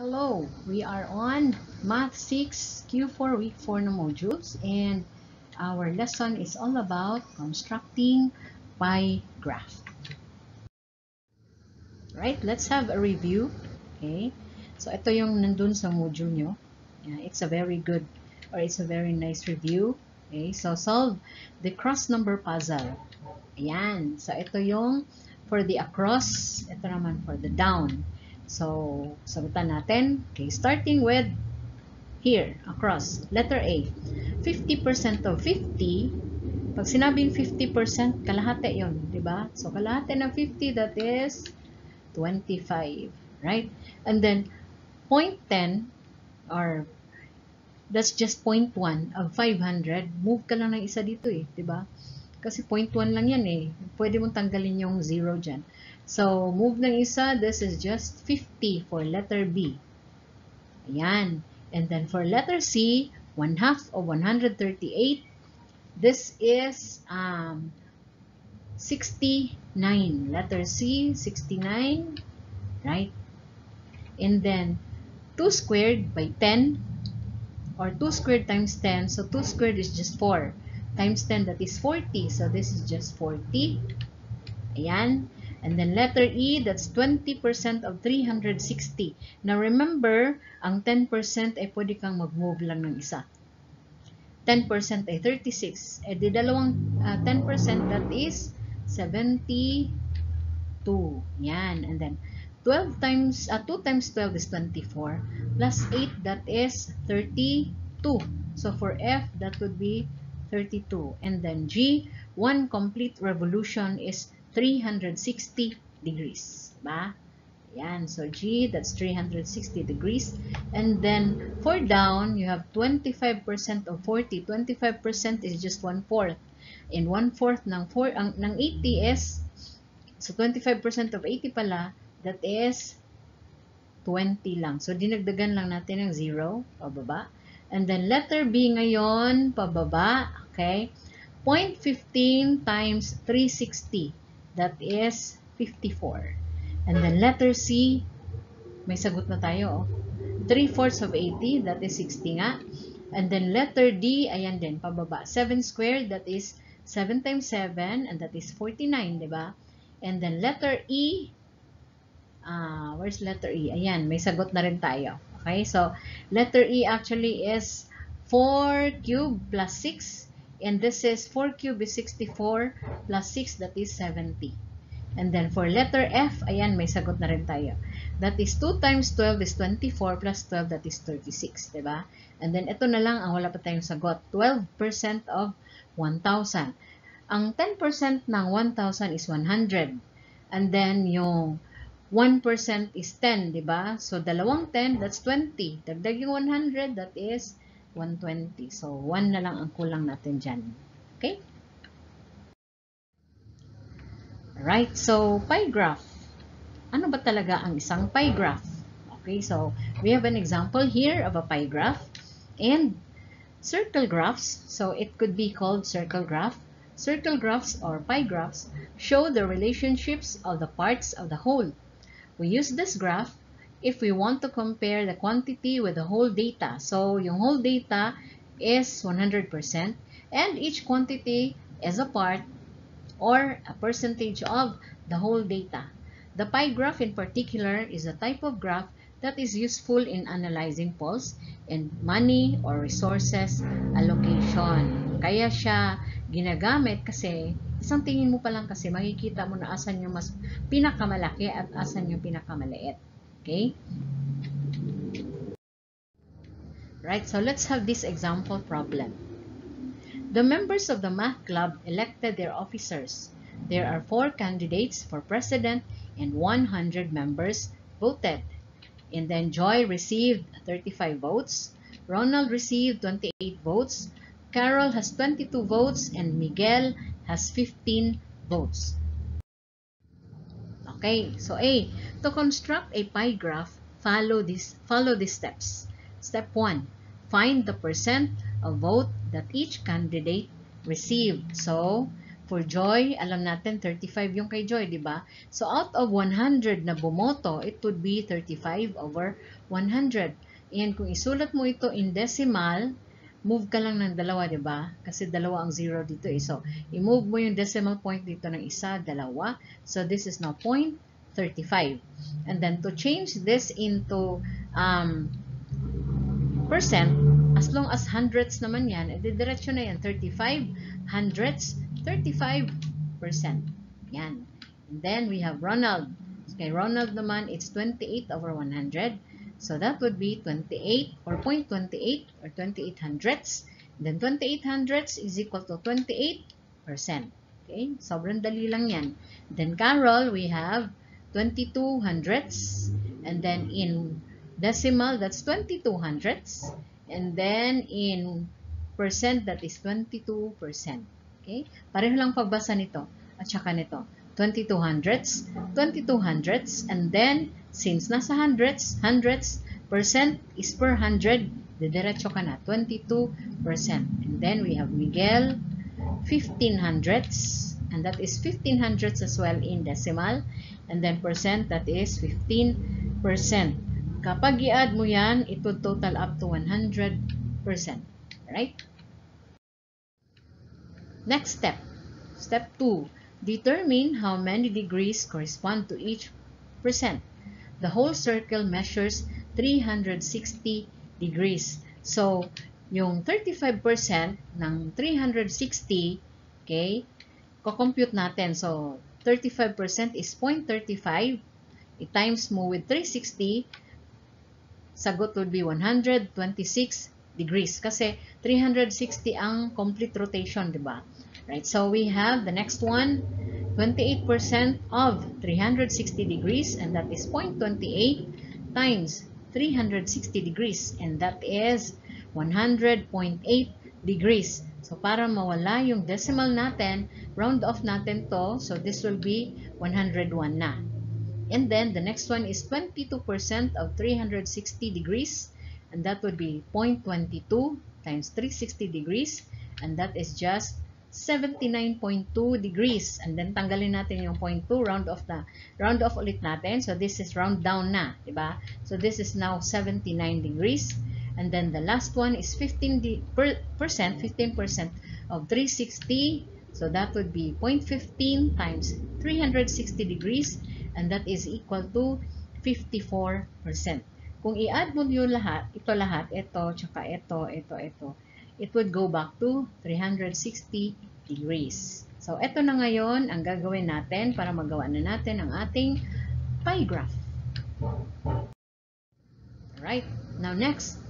Hello, we are on Math 6 Q4 Week 4 na modules and our lesson is all about constructing pie graph. Right, let's have a review. Okay, so ito yung nandun sa module nyo. Yeah, it's a very good or it's a very nice review. Okay, so solve the cross number puzzle. Ayan, so ito yung for the across, ito naman for the down. So, sagutan natin. Okay, starting with here, across, letter A. 50% of 50, pag sinabing 50%, kalahati yon, di ba? So, kalahati ng 50, that is 25, right? And then, 0.10, or that's just 0.1 of 500, move ka lang ng isa dito eh, di ba? Kasi 0.1 lang yan eh. Pwede mong tanggalin yung 0 dyan. So, move ng isa, this is just 50 for letter B. Ayan. And then for letter C, 1 half of 138, this is um, 69. Letter C, 69, right? And then 2 squared by 10, or 2 squared times 10, so 2 squared is just 4. Times 10, that is 40. So this is just 40. Ayan. And then letter E, that's 20% of 360. Now remember, ang 10% ay pwede kang mag-move lang ng isa. 10% ay 36. Eh di dalawang uh, 10% that is 72. Yan. And then 12 times, uh, 2 times 12 is 24. Plus 8, that is 32. So for F, that would be 32. And then G, one complete revolution is 360 degrees. Ba? Yan. So, G, that's 360 degrees. And then, for down, you have 25% of 40. 25% is just 1 fourth. And 1 fourth ng, 4, ang, ng 80 is, so 25% of 80 pala, that is 20 lang. So, dinagdagan lang natin ng 0, pababa. And then, letter B ngayon, pababa, okay? 0.15 times 360. That is 54. And then letter C, may sagot na tayo. Oh. 3 fourths of 80, that is 60 nga. And then letter D, ayan din, pababa. 7 squared, that is 7 times 7, and that is 49, di ba? And then letter E, uh, where's letter E? Ayan, may sagot na rin tayo. Okay, so letter E actually is 4 cube plus 6 And this is 4 cube is 64 plus 6, that is 70. And then for letter F, ayan, may sagot na rin tayo. That is 2 times 12 is 24 plus 12, that is 36, diba? And then ito na lang ang wala pa tayong sagot. 12% of 1,000. Ang 10% ng 1,000 is 100. And then yung 1% is 10, diba? So dalawang 10, that's 20. Dagdag yung 100, that is 120. So, 1 na lang ang kulang natin dyan. Okay? Alright, so pie graph. Ano ba talaga ang isang pie graph? Okay, so we have an example here of a pie graph and circle graphs. So it could be called circle graph. Circle graphs or pie graphs show the relationships of the parts of the whole. We use this graph if we want to compare the quantity with the whole data. So, yung whole data is 100% and each quantity is a part or a percentage of the whole data. The pie graph in particular is a type of graph that is useful in analyzing pulse and money or resources allocation. Kaya siya ginagamit kasi isang tingin mo pa lang kasi makikita mo na asan yung mas pinakamalaki at asan yung pinakamaliit. Okay? Right, so let's have this example problem. The members of the math club elected their officers. There are four candidates for president and 100 members voted. And then Joy received 35 votes. Ronald received 28 votes. Carol has 22 votes and Miguel has 15 votes. Okay, so A, to construct a pie graph, follow this follow these steps. Step 1, find the percent of vote that each candidate received. So, For Joy, alam natin 35 yung kay Joy, di ba? So out of 100 na bumoto, it would be 35 over 100. And kung isulat mo ito in decimal, move ka lang ng dalawa, di ba? Kasi dalawa ang zero dito eh. So, i-move mo yung decimal point dito ng isa, dalawa. So, this is now 0.35. And then, to change this into um, percent, as long as hundreds naman yan, edi diretso na yan, 35 hundredths, 35%. Yan. And then we have Ronald. Okay, Ronald naman, it's 28 over 100. So that would be 28 or 0.28 or 28 hundredths. Then 28 hundredths is equal to 28%. Okay, sobrang dali lang yan. Then Carol, we have 22 hundredths. And then in decimal, that's 22 hundredths. And then in percent, that is 22%. Okay? Pareho lang pagbasa nito at saka nito. 22 hundredths, 22 hundredths, and then, since nasa hundredths, hundredths, percent is per hundred, didiretso ka na, 22%. And then, we have Miguel, 15 hundredths, and that is 15 hundredths as well in decimal, and then percent, that is 15%. Kapag i-add mo yan, it would total up to 100%. Right? Next step. Step 2. Determine how many degrees correspond to each percent. The whole circle measures 360 degrees. So, yung 35% ng 360, okay, ko-compute natin. So, 35% is 0.35. I-times mo with 360, sagot would be 126 degrees. Kasi 360 ang complete rotation, di ba? Right, so we have the next one, 28% of 360 degrees, and that is 0.28 times 360 degrees, and that is 100.8 degrees. So, para mawala yung decimal natin, round off natin to, so this will be 101 na. And then, the next one is 22% of 360 degrees, and that would be 0.22 times 360 degrees, and that is just 79.2 degrees. And then, tanggalin natin yung 0.2, round off na. Round off ulit natin. So, this is round down na, di ba? So, this is now 79 degrees. And then, the last one is 15 percent, 15% of 360. So, that would be 0.15 times 360 degrees. And that is equal to 54%. Kung i-add mo yung lahat, ito lahat, ito, tsaka ito, ito, ito, it would go back to 360 degrees. So, ito na ngayon ang gagawin natin para magawa na natin ang ating pie graph. Alright, now next,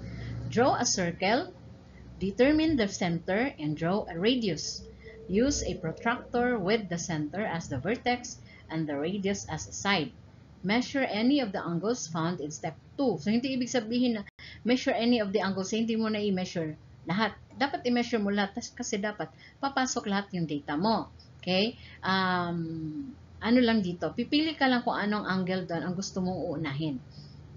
draw a circle, determine the center, and draw a radius. Use a protractor with the center as the vertex and the radius as a side. Measure any of the angles found in step 2. So, hindi ibig sabihin na measure any of the angles, hindi mo na i-measure lahat. Dapat i-measure mo lahat kasi dapat papasok lahat yung data mo. Okay? Um, ano lang dito, pipili ka lang kung anong angle doon ang gusto mong uunahin.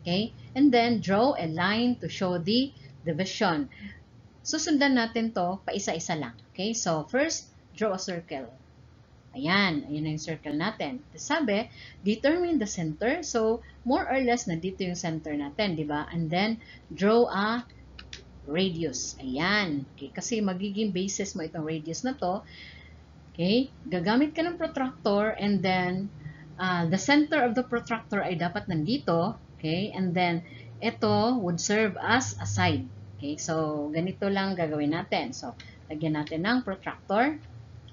Okay? And then, draw a line to show the division. Susundan natin to pa isa-isa lang. Okay? So, first, draw a circle. Ayan, ayan yung circle natin. Sabi, determine the center. So, more or less, na dito yung center natin, di ba? And then, draw a radius. Ayan. Okay, kasi magiging basis mo itong radius na to. Okay, gagamit ka ng protractor and then, uh, the center of the protractor ay dapat nandito. Okay, and then, ito would serve as a side. Okay, so, ganito lang gagawin natin. So, lagyan natin ng protractor.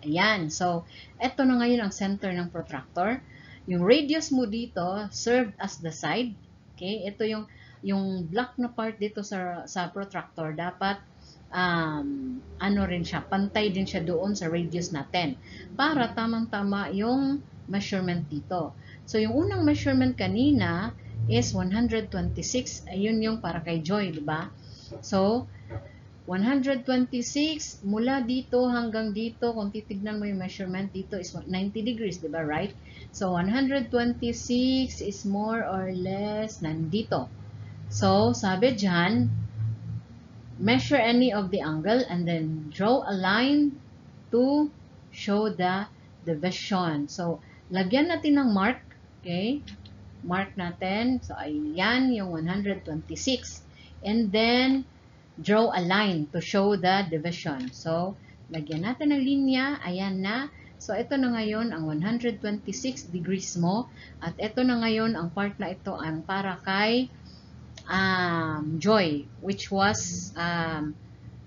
Ayan. So, eto na ngayon ang center ng protractor. Yung radius mo dito served as the side. Okay? Ito yung yung black na part dito sa sa protractor dapat um, ano rin siya, pantay din siya doon sa radius natin para tamang-tama yung measurement dito. So, yung unang measurement kanina is 126. Ayun yung para kay Joy, di ba? So, 126 mula dito hanggang dito, kung titignan mo yung measurement dito is 90 degrees, di ba? Right? So, 126 is more or less nandito. So, sabi dyan, measure any of the angle and then draw a line to show the division. So, lagyan natin ng mark. Okay? Mark natin. So, ayan yung 126. And then, draw a line to show the division. So, lagyan natin ng linya. Ayan na. So, ito na ngayon ang 126 degrees mo. At ito na ngayon ang part na ito ang para kay um, Joy, which was um,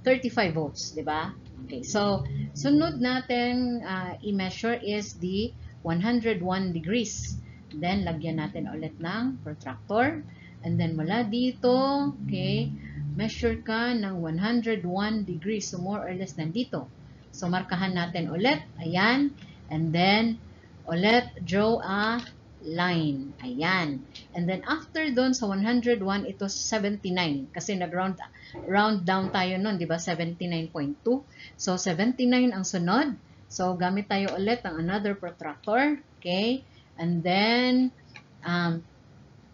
35 volts, di ba? Okay, so, sunod natin uh, i-measure is the 101 degrees. Then, lagyan natin ulit ng protractor. And then, mula dito, okay, measure ka ng 101 degrees. So, more or less nandito. So, markahan natin ulit. Ayan. And then, ulit, draw a line. Ayan. And then, after doon sa 101, ito 79. Kasi nag-round round down tayo nun, di ba? 79.2. So, 79 ang sunod. So, gamit tayo ulit ng another protractor. Okay. And then, um,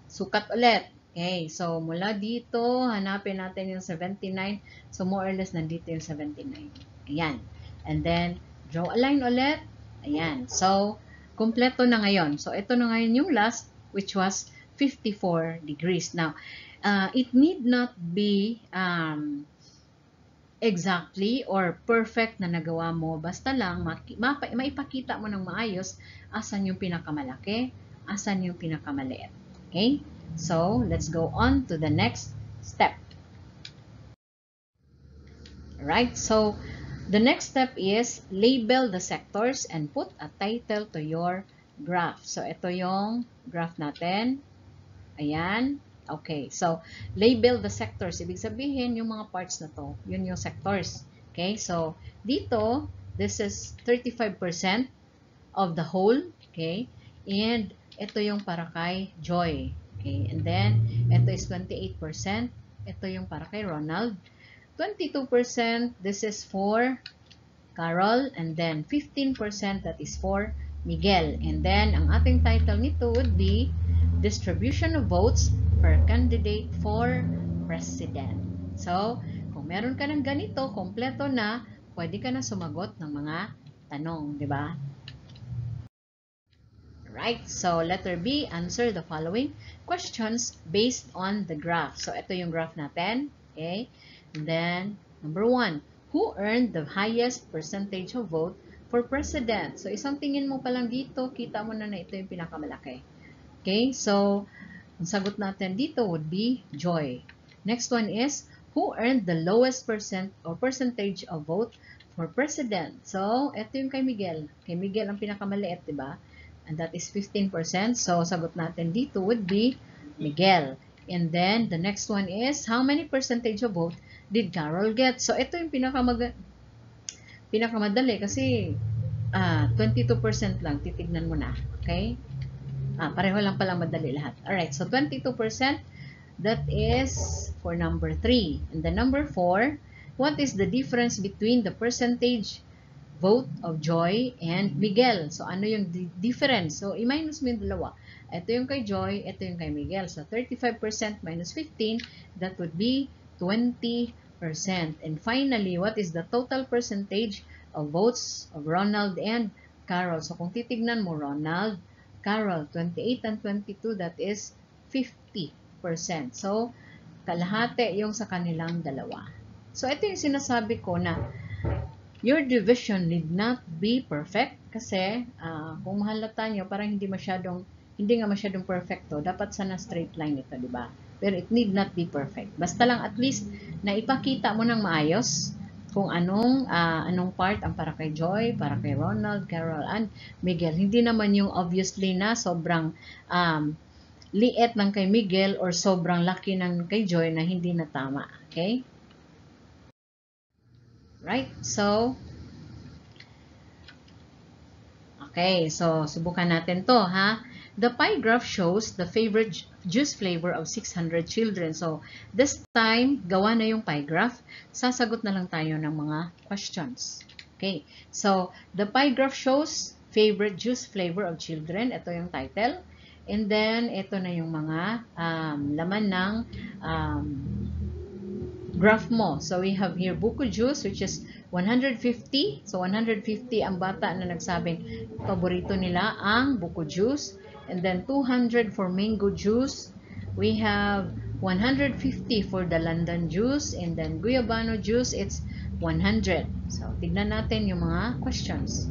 sukat ulit. Okay. So, mula dito, hanapin natin yung 79. So, more or less, nandito yung 79. Ayan. And then, draw a line ulit. Ayan. So, kumpleto na ngayon. So, ito na ngayon yung last, which was 54 degrees. Now, uh, it need not be um, exactly or perfect na nagawa mo. Basta lang, maipakita mo ng maayos asan yung pinakamalaki, asan yung pinakamaliit. Okay? So, let's go on to the next step. Right? So, The next step is label the sectors and put a title to your graph. So, ito yung graph natin. Ayan. Okay. So, label the sectors. Ibig sabihin, yung mga parts na to, yun yung sectors. Okay. So, dito, this is 35% of the whole. Okay. And, ito yung para kay Joy. Okay. And then, ito is 28%. Ito yung para kay Ronald. 22% this is for Carol and then 15% that is for Miguel. And then ang ating title nito would be Distribution of Votes per Candidate for President. So, kung meron ka ng ganito, kompleto na, pwede ka na sumagot ng mga tanong, di ba? Right, so letter B, answer the following questions based on the graph. So, ito yung graph natin. Okay? Then, number one, who earned the highest percentage of vote for president? So, isang tingin mo pa lang dito, kita mo na na ito yung pinakamalaki. Okay, so, ang sagot natin dito would be Joy. Next one is, who earned the lowest percent or percentage of vote for president? So, ito yung kay Miguel. Kay Miguel ang pinakamaliit, di ba? And that is 15%. So, sagot natin dito would be Miguel. And then, the next one is, how many percentage of vote did Carol get? So, ito yung pinakamag pinakamadali kasi uh, ah, 22% lang. Titignan mo na. Okay? Ah, pareho lang palang madali lahat. Alright, so 22%, that is for number 3. And the number 4, what is the difference between the percentage vote of Joy and Miguel? So, ano yung difference? So, i-minus mo yung dalawa. Ito yung kay Joy, ito yung kay Miguel. So, 35% minus 15, that would be 20%. And finally, what is the total percentage of votes of Ronald and Carol? So, kung titignan mo, Ronald, Carol, 28 and 22, that is 50%. So, kalahati yung sa kanilang dalawa. So, ito yung sinasabi ko na your division need not be perfect kasi uh, kung mahalata nyo, parang hindi masyadong hindi nga masyadong perfecto, dapat sana straight line ito, di ba? Pero it need not be perfect. Basta lang at least na ipakita mo ng maayos kung anong uh, anong part ang para kay Joy, para kay Ronald, Carol, and Miguel. Hindi naman yung obviously na sobrang um, liit ng kay Miguel or sobrang laki ng kay Joy na hindi na tama. Okay? Right? So, okay. So, subukan natin to, ha? The pie graph shows the favorite juice flavor of 600 children. So, this time, gawa na yung pie graph. Sasagot na lang tayo ng mga questions. Okay. So, the pie graph shows favorite juice flavor of children. Ito yung title. And then, ito na yung mga um, laman ng um, graph mo. So, we have here buko juice, which is 150. So, 150 ang bata na nagsabing paborito nila ang buko juice. And then, 200 for mango juice. We have 150 for the London juice. And then, Guyabano juice, it's 100. So, tignan natin yung mga questions.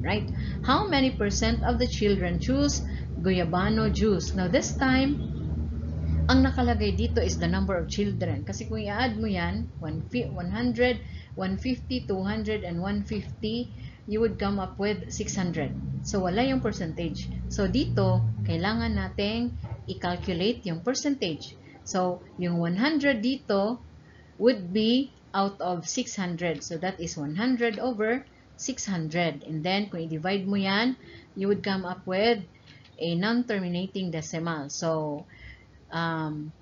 Right? How many percent of the children choose Guyabano juice? Now, this time, ang nakalagay dito is the number of children. Kasi kung i-add mo yan, 100, 150, 200, and 150, you would come up with 600. So, wala yung percentage. So, dito, kailangan nating i-calculate yung percentage. So, yung 100 dito would be out of 600. So, that is 100 over 600. And then, kung i-divide mo yan, you would come up with a non-terminating decimal. So, um,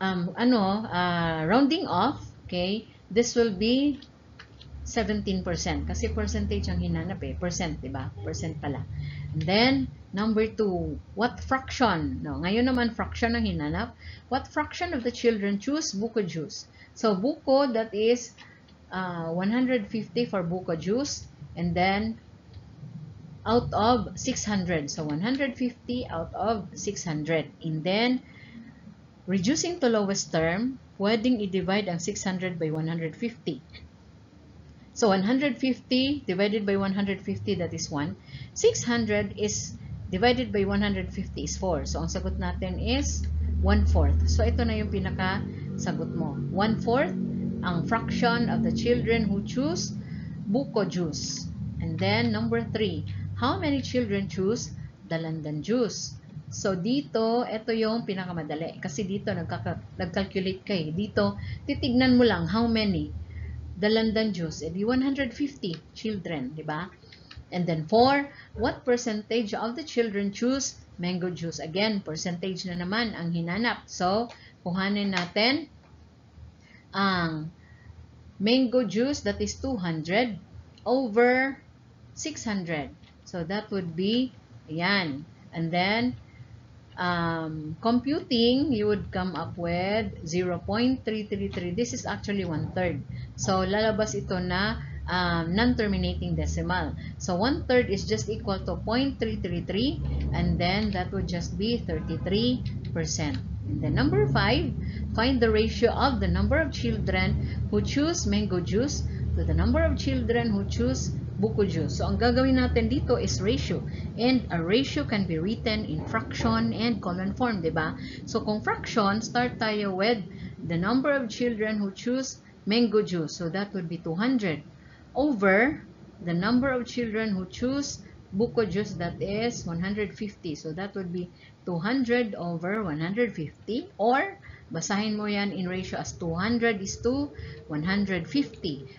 um, ano, uh, rounding off, okay, this will be 17% kasi percentage ang hinanap eh, percent, di ba? Percent pala. And then, number two, what fraction? No, ngayon naman fraction ang hinanap. What fraction of the children choose buko juice? So, buko, that is uh, 150 for buko juice. And then, out of 600. So, 150 out of 600. And then, reducing to lowest term, pwedeng i-divide ang 600 by 150. So, 150 divided by 150, that is 1. 600 is divided by 150 is 4. So, ang sagot natin is 1-4. So, ito na yung pinaka-sagot mo. 1-4 ang fraction of the children who choose buko juice. And then, number 3, How many children choose the London juice? So, dito, ito yung pinakamadali. Kasi dito, nag-calculate kayo. Dito, titignan mo lang how many. London juice, edi 150 children, di ba? And then 4, what percentage of the children choose mango juice? Again, percentage na naman ang hinanap. So, kuhanin natin ang mango juice, that is 200 over 600. So, that would be, ayan. And then, um, computing, you would come up with 0.333. This is actually one-third. So, lalabas ito na um, non-terminating decimal. So, one-third is just equal to 0.333 and then that would just be 33%. And then number 5, find the ratio of the number of children who choose mango juice to the number of children who choose buko juice. So, ang gagawin natin dito is ratio. And a ratio can be written in fraction and column form, di ba? So, kung fraction, start tayo with the number of children who choose mango juice. So, that would be 200 over the number of children who choose buko juice, that is 150. So, that would be 200 over 150 or Basahin mo yan in ratio as 200 is to 150.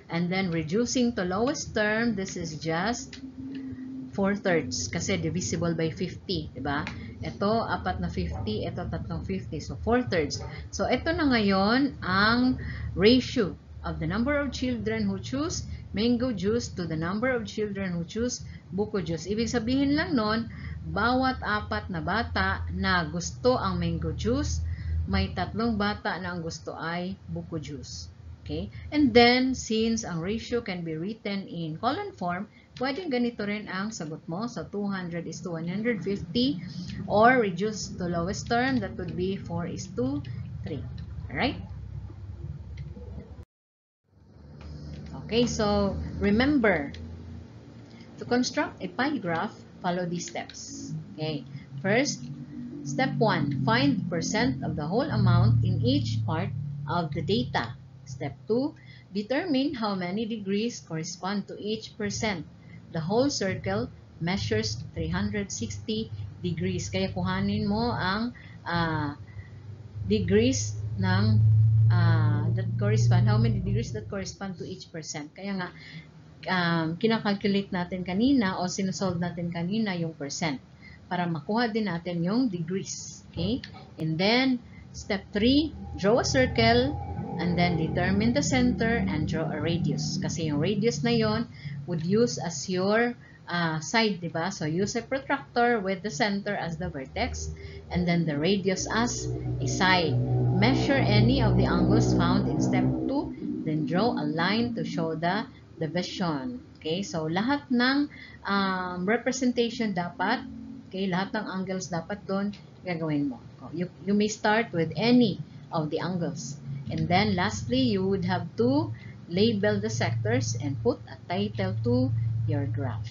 And then reducing to lowest term, this is just 4 thirds kasi divisible by 50, di ba? Ito, apat na 50, ito, tatlong 50. So, 4 thirds. So, ito na ngayon ang ratio of the number of children who choose mango juice to the number of children who choose buko juice. Ibig sabihin lang nun, bawat apat na bata na gusto ang mango juice, may tatlong bata na ang gusto ay buko juice. Okay? And then, since ang ratio can be written in column form, pwedeng ganito rin ang sagot mo. So, 200 is to 150 or reduce to lowest term, that would be 4 is to 3. Alright? Okay, so remember, to construct a pie graph, follow these steps. Okay, first, Step 1. Find percent of the whole amount in each part of the data. Step 2. Determine how many degrees correspond to each percent. The whole circle measures 360 degrees. Kaya kuhanin mo ang uh, degrees ng uh, that correspond, how many degrees that correspond to each percent. Kaya nga, um, kinakalculate natin kanina o sinusolve natin kanina yung percent para makuha din natin yung degrees. Okay? And then, step 3, draw a circle and then determine the center and draw a radius. Kasi yung radius na yon would use as your uh, side, di ba? So, use a protractor with the center as the vertex and then the radius as a side. Measure any of the angles found in step 2 then draw a line to show the division. Okay, so lahat ng um, representation dapat, okay, lahat ng angles dapat doon gagawin mo. You, you may start with any of the angles. And then lastly, you would have to label the sectors and put a title to your graph.